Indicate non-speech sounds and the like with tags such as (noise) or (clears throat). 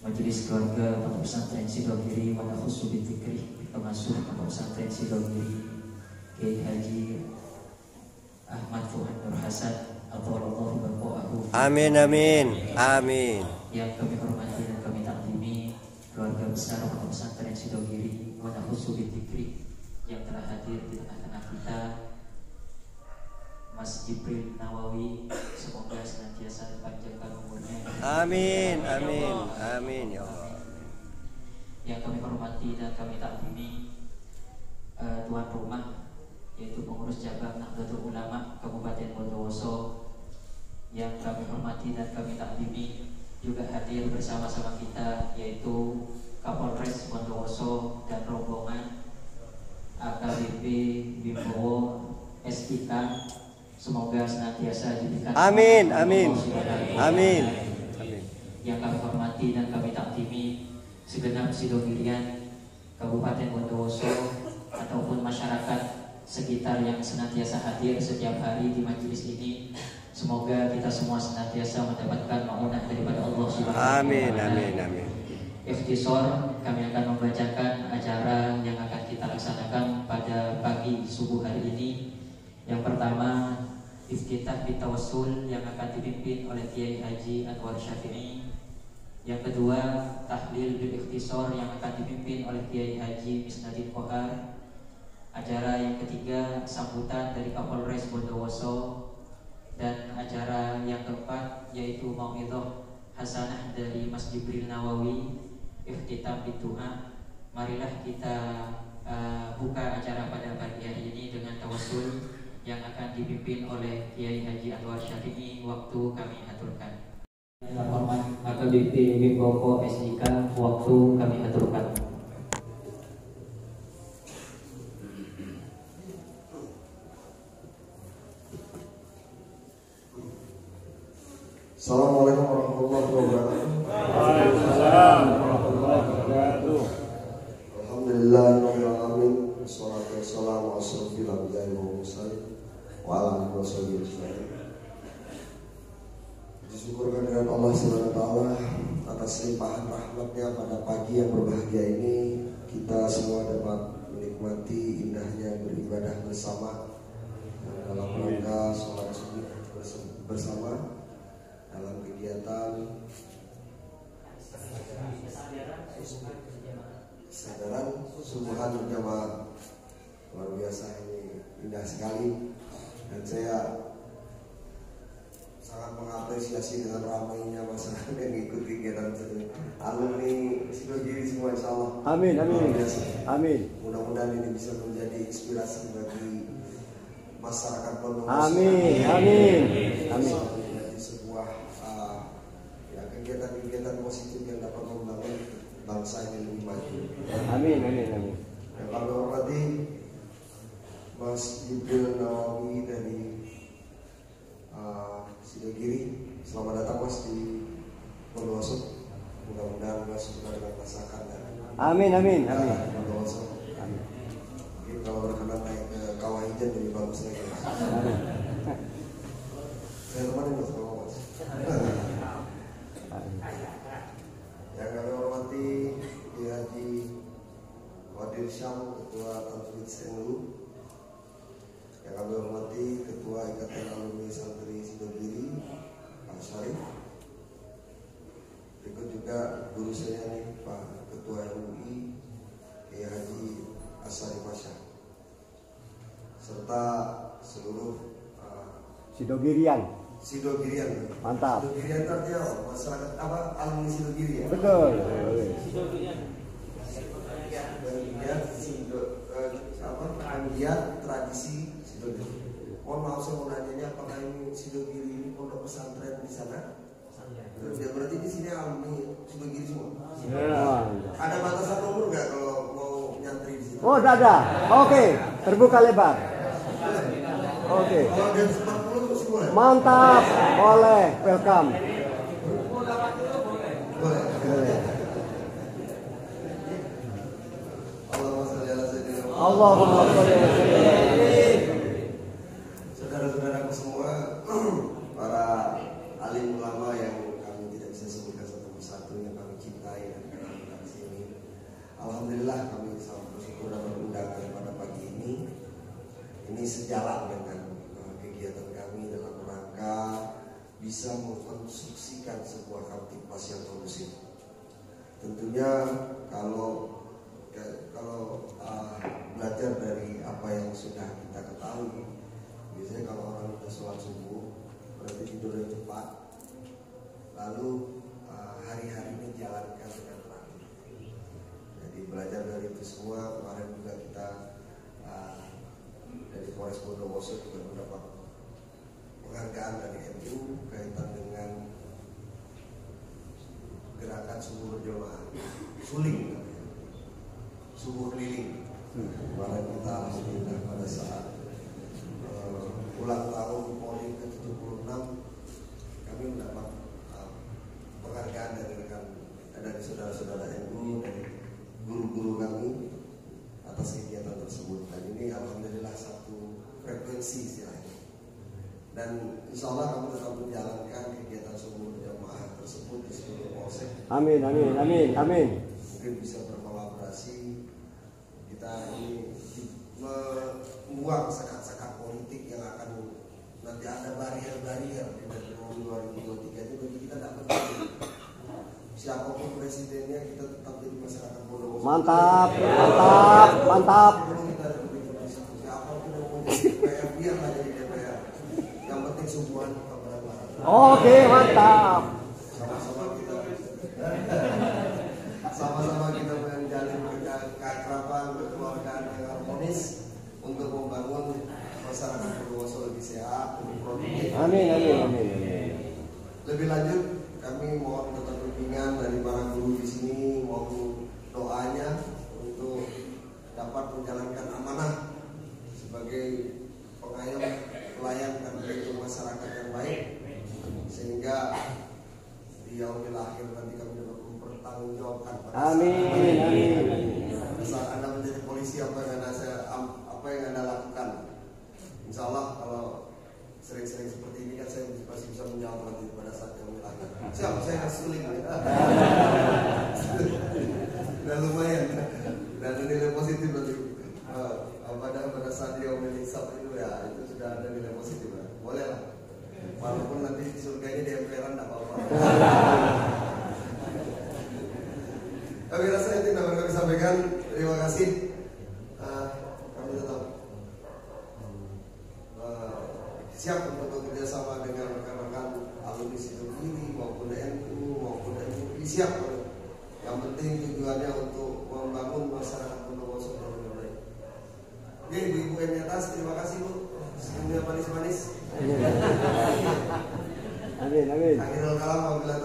Majelis Keluarga Pondok Pesantren Sidogiri Wana Khusu Bintikri Pengasuh Pondok Pesantren Sidogiri Kiai Haji Ahmad Fuad Nur Hasan Atawallahu Baqa'ahu Amin amin amin. Yang kami hormati dan kami takdimi Keluarga besar Pondok Pesantren Sidogiri Wana Khusu Bintikri Yang telah hadir di tengah-tengah kita Mas Jibril Nawawi Semoga senantiasa dipanjangkan umurnya Amin amin amin ya Allah. yang kami hormati dan kami takdimi eh, tuan rumah yaitu pengurus cabang Nahdlatul Ulama Kabupaten Bondowoso yang kami hormati dan kami takdimi juga hadir bersama-sama kita yaitu Kapolres Bondowoso dan rombongan AKBP Bimbowo SIK semoga senantiasa diberikan Amin amin amin. Amin. yang kami hormati dan kami takdimi segenap sidogirian Kabupaten Bondowoso ataupun masyarakat sekitar yang senantiasa hadir setiap hari di majelis ini. Semoga kita semua senantiasa mendapatkan maunah daripada Allah Subhanahu wa Amin Ta'ala. amin amin. Ikhtisor kami akan membacakan Iftitah Bitawassul yang akan dipimpin oleh Kiai Haji Anwar Syafi'i. Yang kedua Tahlil Bil Ikhtisor yang akan dipimpin oleh Kiai Haji Misnadin Kohar. Acara yang ketiga sambutan dari Kapolres Bondowoso dan acara yang keempat yaitu Mau'idah Hasanah dari Mas Jibril Nawawi Ikhtitam Bituha Marilah kita uh, buka acara pada pagi hari ini dengan tawasul yang akan dipimpin oleh Kiai Haji Anwar Syafi'i waktu kami aturkan. AKBP Wibowo SIK waktu kami aturkan. Assalamualaikum warahmatullahi wabarakatuh. Alhamdulillah wal mursalin wa ala alihi washabihi ajma'in. Disyukurkan dengan Allah Subhanahu wa taala atas limpahan rahmatnya pada pagi yang berbahagia ini. Kita semua dapat menikmati indahnya beribadah bersama. Dalam rangka sholat subuh bersama dalam kegiatan kesadaran subuhan berjamaah luar biasa ini indah sekali dan saya sangat mengapresiasi dengan ramainya masyarakat yang ikut kegiatan ini. alumni Sidogiri semua insya Allah Amin amin amin. mudah-mudahan ini bisa menjadi inspirasi bagi masyarakat Bondowoso Amin amin amin. menjadi sebuah uh, ya, kegiatan-kegiatan positif yang dapat membangun bangsa ini lebih maju. Amin amin amin. Yang kami hormati Mas Jibril Nawawi dari uh, Sidogiri. Selamat datang Mas di Bondowoso. Mudah-mudahan Mas suka dengan masakan dan Amin amin amin. makanan Bondowoso. Amin. Mungkin kalau berkenan naik ke Kawah Ijen lebih bagus lagi. Mas. Saya Mas. Yang kami hormati Kiai Haji Wadir Syam, Ketua Tanfid Senlu. Yang kami hormati Ketua Ikatan Alumni Santri Sidogiri, Pak Syarif. Berikut guru saya nih, Pak Ketua MUI, Kiai Haji Asari Pasha. Serta seluruh uh, Sidogirian. Sidogirian. Mantap. Sidogirian artinya apa? Masyarakat apa? Alumni Sidogiri ya? Betul. Penggiat Sido eh, apa? Penggiat tradisi Sidogiri. Mohon maaf saya mau nanya apakah ini Sidogiri ini pondok pesantren di sana? Ya berarti di sini alumni Sidogiri semua. Ya. Ada batasan umur nggak kalau mau nyantri di sini? Oh, sudah ada. Oke, terbuka lebar. Oke. Kalau dari 40 tuh semua ya? Mantap. Boleh. Welcome. Allahumma sholli ala. Saudara-saudaraku semua, (clears throat) para alim ulama yang kami tidak bisa sebutkan satu persatu yang kami cintai Alhamdulillah kami sangat bersyukur dapat undangan pada pagi ini. Ini sejalan dengan uh, kegiatan kami dalam rangka bisa mengkonstruksikan sebuah kamtipas yang kondusif. Tentunya kalau kalau uh, belajar dari apa yang sudah kita ketahui, biasanya kalau orang sudah sholat subuh berarti tidurnya cepat, lalu uh, hari-harinya jalankan dengan terakhir. Jadi belajar dari itu semua kemarin juga kita Polres Bondowoso juga mendapat penghargaan dari MU kaitan dengan gerakan subuh berjamaah suling subuh keliling kemarin kita alhamdulillah pada saat uh, ulang tahun Polri ke 76 kami mendapat uh, penghargaan dari rekan dari saudara-saudara MU dari guru-guru kami atas kegiatan tersebut dan ini alhamdulillah satu frekuensi istilahnya dan insya Allah kami tetap menjalankan kegiatan subuh berjamaah tersebut di seluruh polsek. Amin, amin, amin, amin. mungkin bisa berkolaborasi. Kita ini membuang sekat-sekat politik yang akan nanti ada barrier-barrier di tahun 2023 itu bagi kita tidak penting. Siapa pun presidennya kita tetap jadi masyarakat bodoh. Mantap, mantap, mantap. kita siapa pun yang mau jadi DPR biarlah jadi DPR yang penting subuhan kepada Oke, mantap. sama-sama kita sama-sama kita menjalin ke- keakraban kekeluargaan yang harmonis untuk membangun masyarakat Bondowoso lebih sehat, lebih produktif. Amin, amin, amin. Lebih lanjut, kami mohon tetap bimbingan dari para guru di sini, mohon doanya untuk dapat menjalankan amanah sebagai pengayom pelayan dan masyarakat yang baik, sehingga di yaumil akhir nanti kami dapat mempertanggungjawabkan Amin, amin. saat anda menjadi polisi apa yang anda saya- apa yang anda lakukan. Insya Allah kalau sering-sering seperti ini kan saya masih bisa menjawab nanti pada saat yang akhir. Siap, saya akan suling. (laughs) Dan lumayan. Dan nilai positif nanti. Eh, pada pada saat dia hisab itu ya itu sudah ada nilai positif lah. Boleh lah. Walaupun nanti di surga ini di emperan tidak apa-apa. Kami rasa itu yang dapat kami sampaikan. Terima kasih. Eh, kami tetap eh, siap untuk bekerja sama dengan rekan-rekan situ ini maupun NU maupun MUI siap. Yang penting tujuannya untuk membangun masyarakat Bondowoso yang lebih baik. Oke, ibu-ibu yang di atas, terima kasih bu. Senyumnya manis-manis. Amin, amin. Akhirul kalam, wabillahi